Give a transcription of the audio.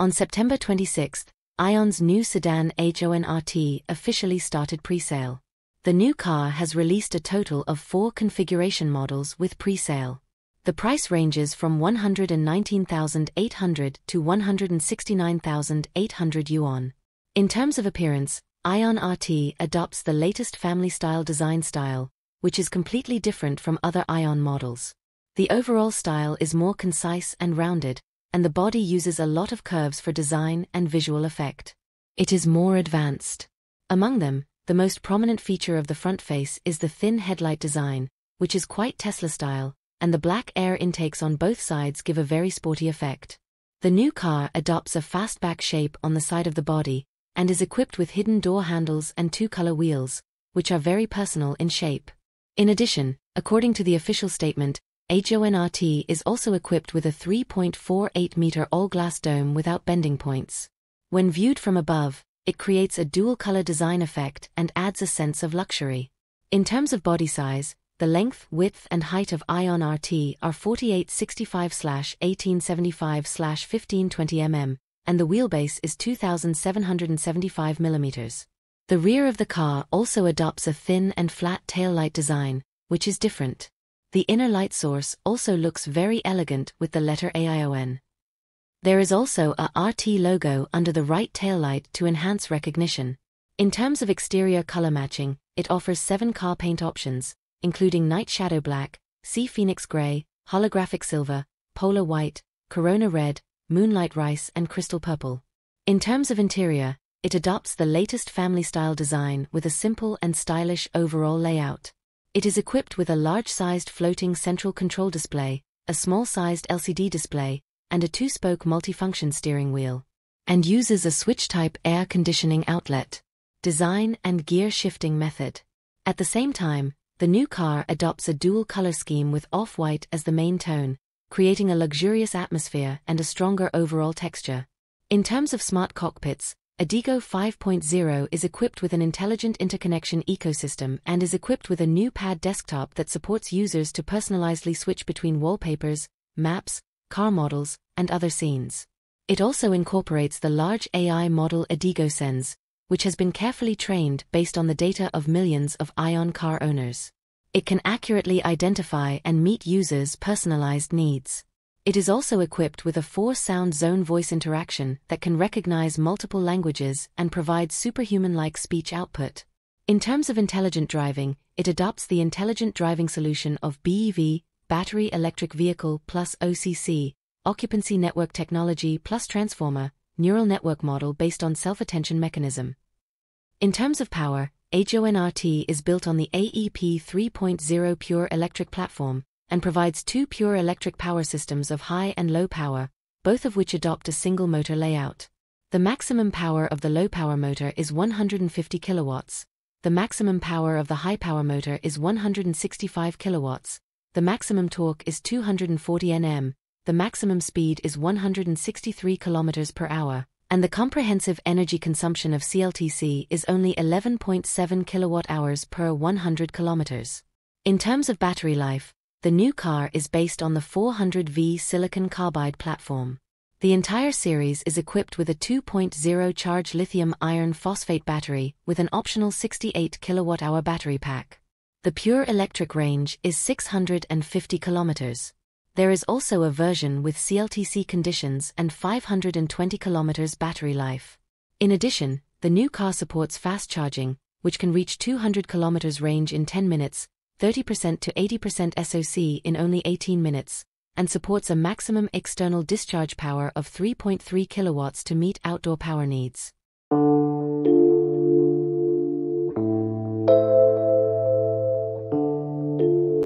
On September 26, Aion's new sedan AION RT officially started pre-sale. The new car has released a total of four configuration models with pre-sale. The price ranges from 119,800 to 169,800 yuan. In terms of appearance, Aion RT adopts the latest family-style design style, which is completely different from other Aion models. The overall style is more concise and rounded, and the body uses a lot of curves for design and visual effect. It is more advanced. Among them, the most prominent feature of the front face is the thin headlight design, which is quite Tesla style, and the black air intakes on both sides give a very sporty effect. The new car adopts a fastback shape on the side of the body, and is equipped with hidden door handles and two-color wheels, which are very personal in shape. In addition, according to the official statement, AION RT is also equipped with a 3.48-meter all-glass dome without bending points. When viewed from above, it creates a dual-color design effect and adds a sense of luxury. In terms of body size, the length, width and height of Aion RT are 4865-1875-1520 mm, and the wheelbase is 2775 mm. The rear of the car also adopts a thin and flat taillight design, which is different. The inner light source also looks very elegant with the letter AION. There is also a RT logo under the right taillight to enhance recognition. In terms of exterior color matching, it offers seven car paint options, including Night Shadow Black, Sea Phoenix Grey, Holographic Silver, Polar White, Corona Red, Moonlight Rice and Crystal Purple. In terms of interior, it adopts the latest family-style design with a simple and stylish overall layout. It is equipped with a large-sized floating central control display, a small-sized LCD display, and a two-spoke multifunction steering wheel, and uses a switch-type air conditioning outlet, design and gear shifting method. At the same time, the new car adopts a dual color scheme with off-white as the main tone, creating a luxurious atmosphere and a stronger overall texture. In terms of smart cockpits, Adigo 5.0 is equipped with an intelligent interconnection ecosystem and is equipped with a new pad desktop that supports users to personalizedly switch between wallpapers, maps, car models, and other scenes. It also incorporates the large AI model Adigo Sense, which has been carefully trained based on the data of millions of Aion car owners. It can accurately identify and meet users' personalized needs. It is also equipped with a four-sound zone voice interaction that can recognize multiple languages and provide superhuman-like speech output. In terms of intelligent driving, it adopts the intelligent driving solution of BEV, Battery Electric Vehicle plus OCC, Occupancy Network Technology plus Transformer, neural network model based on self-attention mechanism. In terms of power, AION RT is built on the AEP 3.0 Pure Electric platform and provides two pure electric power systems of high and low power, both of which adopt a single motor layout. The maximum power of the low power motor is 150 kilowatts. The maximum power of the high power motor is 165 kilowatts. The maximum torque is 240 Nm, the maximum speed is 163 kilometers per hour, and the comprehensive energy consumption of CLTC is only 11.7 kilowatt-hours per 100 kilometers. In terms of battery life, the new car is based on the 400V silicon carbide platform. The entire series is equipped with a 2.0 charge lithium iron phosphate battery with an optional 68 kilowatt-hour battery pack. The pure electric range is 650 kilometers. There is also a version with CLTC conditions and 520 kilometers battery life. In addition, the new car supports fast charging, which can reach 200 kilometers range in 10 minutes, 30% to 80% SOC in only 18 minutes, and supports a maximum external discharge power of 3.3 kilowatts to meet outdoor power needs.